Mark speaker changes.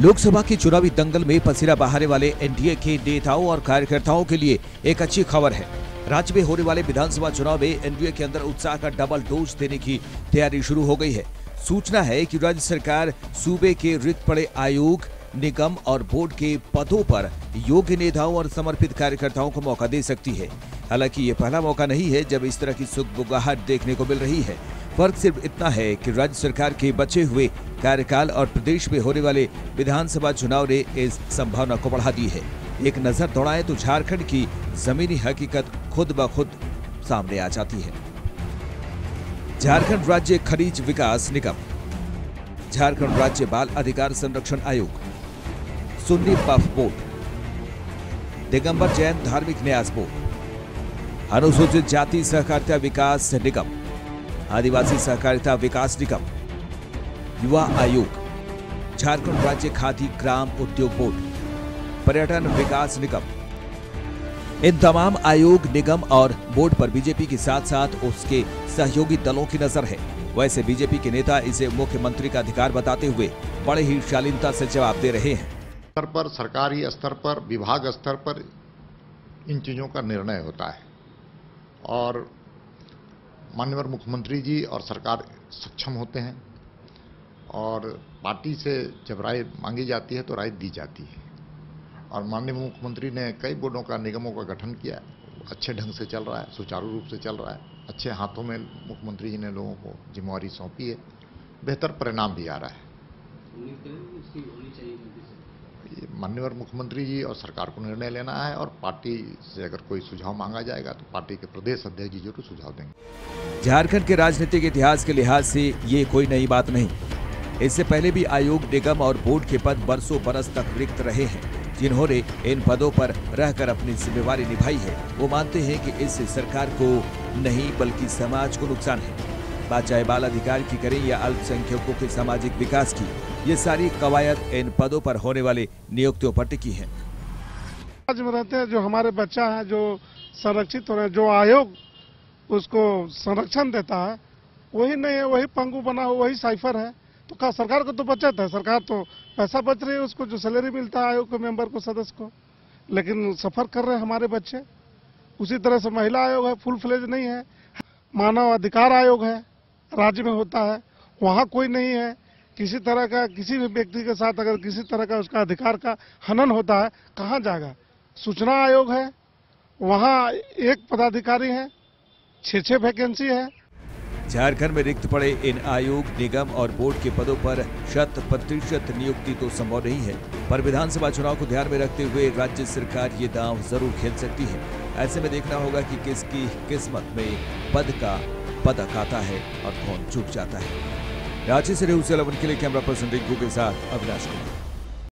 Speaker 1: लोकसभा के चुनावी दंगल में पसीना बहाने वाले एनडीए के नेताओं और कार्यकर्ताओं के लिए एक अच्छी खबर है। राज्य में होने वाले विधानसभा चुनाव में एनडीए के अंदर उत्साह का डबल डोज देने की तैयारी शुरू हो गई है। सूचना है कि राज्य सरकार सूबे के रिक्त पड़े आयोग, निगम और बोर्ड के पदों पर योग्य नेताओं और समर्पित कार्यकर्ताओं को मौका दे सकती है। हालाँकि ये पहला मौका नहीं है जब इस तरह की सुगबुगाहट देखने को मिल रही है। फ़र्क सिर्फ़ इतना है कि राज्य सरकार के बचे हुए कार्यकाल और प्रदेश में होने वाले विधानसभा चुनाव ने इस संभावना को बढ़ा दी है। एक नज़र दौड़ाएँ तो झारखंड की जमीनी हकीकत खुद ब खुद सामने आ जाती है। झारखंड राज्य खनिज विकास निगम, झारखंड राज्य बाल अधिकार संरक्षण आयोग, सुन्नी पफ बोर्ड, दिगंबर जैन धार्मिक न्यास बोर्ड, अनुसूचित जाति सहकारिता विकास निगम, आदिवासी सहकारिता विकास निगम युवा आयोग, झारखंड राज्य खादी ग्राम उद्योग बोर्ड, पर्यटन विकास निगम। इन तमाम आयोग, निगम और बोर्ड पर बीजेपी के साथ साथ उसके सहयोगी दलों की नज़र है। वैसे बीजेपी के नेता इसे मुख्यमंत्री का अधिकार बताते हुए बड़े ही शालीनता से जवाब दे रहे हैं।
Speaker 2: स्तर पर, सरकारी स्तर पर, विभाग स्तर पर इन चीज़ों का निर्णय होता है। और माननीय मुख्यमंत्री जी और सरकार सक्षम होते हैं। और पार्टी से जब राय मांगी जाती है तो राय दी जाती है। और माननीय मुख्यमंत्री ने कई बोर्डों का निगमों का गठन किया है। अच्छे ढंग से चल रहा है सुचारू रूप से चल रहा है। अच्छे हाथों में मुख्यमंत्री जी ने लोगों को जिम्मेवारी सौंपी है। बेहतर परिणाम भी आ रहा है। ये माननीय मुख्यमंत्री जी और सरकार को निर्णय लेना है और पार्टी से अगर कोई सुझाव मांगा जाएगा तो पार्टी के प्रदेश अध्यक्ष जी ज़रूर सुझाव देंगे।
Speaker 1: झारखंड के राजनीतिक इतिहास के लिहाज से ये कोई नई बात नहीं। इससे पहले भी आयोग, निगम और बोर्ड के पद बरसों बरस तक रिक्त रहे हैं। जिन्होंने इन पदों पर रहकर अपनी जिम्मेवारी निभाई है। वो मानते हैं कि इससे सरकार को नहीं, बल्कि समाज को नुकसान है। बात चाहे बाल अधिकार की करें या अल्पसंख्यकों के सामाजिक विकास की, ये सारी कवायद इन पदों पर होने वाले नियुक्तियों पर टिकी है।
Speaker 3: राज्य में रहते हैं, जो हमारे बच्चा है, जो संरक्षित हो रहे जो आयोग उसको संरक्षण देता है, वही नहीं है, वही पंगु बना, वही साइफर है। तो सरकार को तो बचत है, सरकार तो पैसा बच रही है उसको, जो सैलरी मिलता है आयोग के मेंबर को, सदस्य को। लेकिन सफ़र कर रहे हैं हमारे बच्चे। उसी तरह से महिला आयोग है फुल फ्लेज नहीं है। मानव अधिकार आयोग है, राज्य में होता है। वहाँ कोई नहीं है। किसी तरह का, किसी भी व्यक्ति के साथ अगर किसी तरह का उसका अधिकार का हनन होता है, कहाँ जाएगा? सूचना आयोग है, वहाँ एक पदाधिकारी है छः छः वैकेंसी है।
Speaker 1: झारखंड में रिक्त पड़े इन आयोग, निगम और बोर्ड के पदों पर शत प्रतिशत नियुक्ति तो संभव नहीं है, पर विधानसभा चुनाव को ध्यान में रखते हुए राज्य सरकार ये दांव ज़रूर खेल सकती है। ऐसे में देखना होगा कि किसकी किस्मत में पद का पदक आता है और कौन चूक जाता है। रांची से न्यूज़ इलेवन के लिए कैमरा पर्सन रिंकू के साथ अविनाश कुमार।